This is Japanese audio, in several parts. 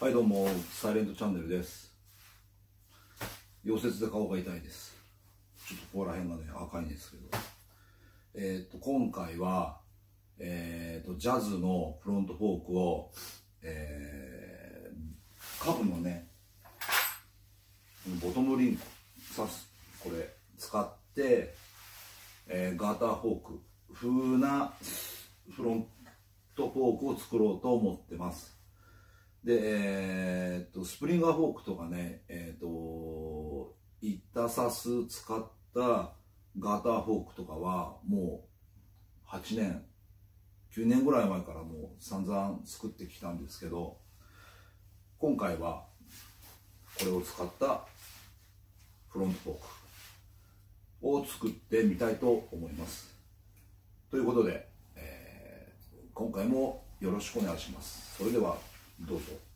はいどうもサイレントチャンネルです。溶接で顔が痛いです。ちょっとここら辺がね赤いんですけど。えっ、と今回はえっ、とジャズのフロントフォークをえー、カブのねボトムリング刺すこれ使って、えーガーターフォーク。風なフロントフォークを作ろうと思ってます。で、えーっと、スプリンガーフォークとかね、えーっと、板サス使ったガーターフォークとかは、もう8年、9年ぐらい前からもう散々作ってきたんですけど、今回はこれを使ったフロントフォークを作ってみたいと思います。ということで、えー今回もよろしくお願いします。それではどうぞ。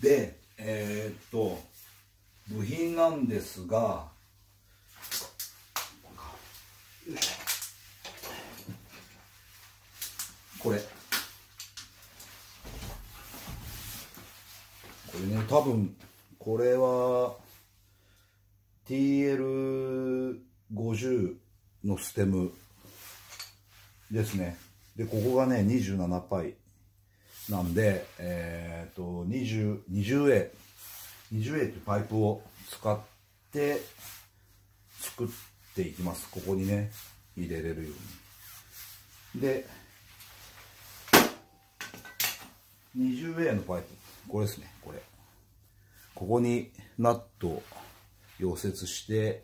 で、えーっと、部品なんですが、これ。これね、多分、これは、TL50 のステムですね。で、ここがね、27パイ。なんで、えっ、20、20A、20A っていうパイプを使って作っていきます。ここにね、入れれるように。で、20A のパイプ、これですね、これ。ここにナットを溶接して、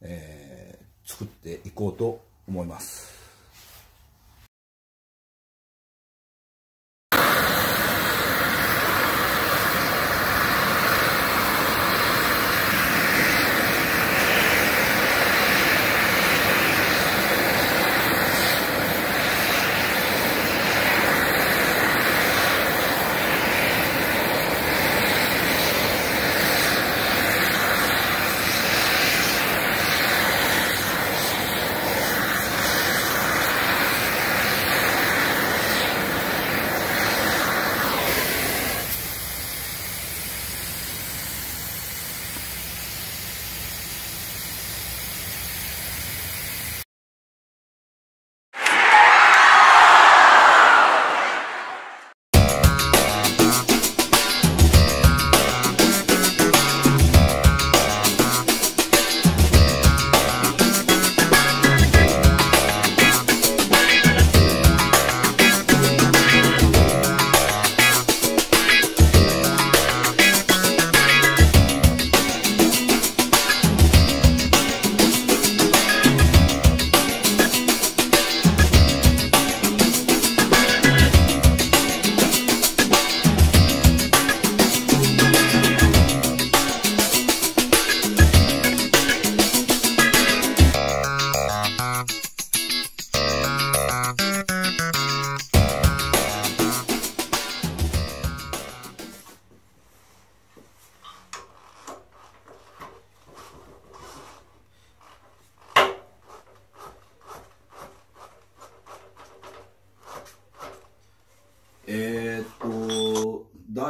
えー作っていこうと思います。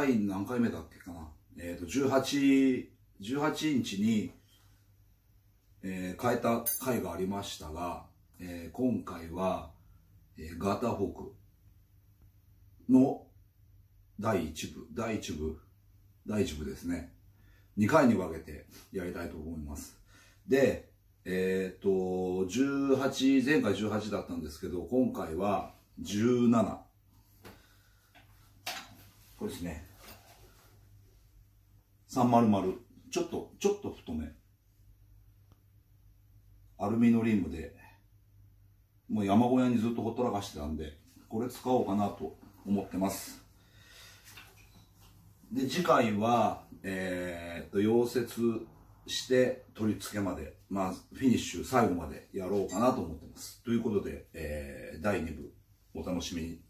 何回目だっけかな？えーと、18、18インチに、えー変えた回がありましたが、えー今回は、えーガターフォークの第1部、第1部、第1部ですね。2回に分けてやりたいと思います。で、えーっと、18、前回18だったんですけど、今回は17。これですね。300。ちょっと、ちょっと太め。アルミのリムで、もう山小屋にずっとほったらかしてたんで、これ使おうかなと思ってます。で、次回は、えー、っと、溶接して取り付けまで、まあ、フィニッシュ最後までやろうかなと思ってます。ということで、えー、第2部お楽しみに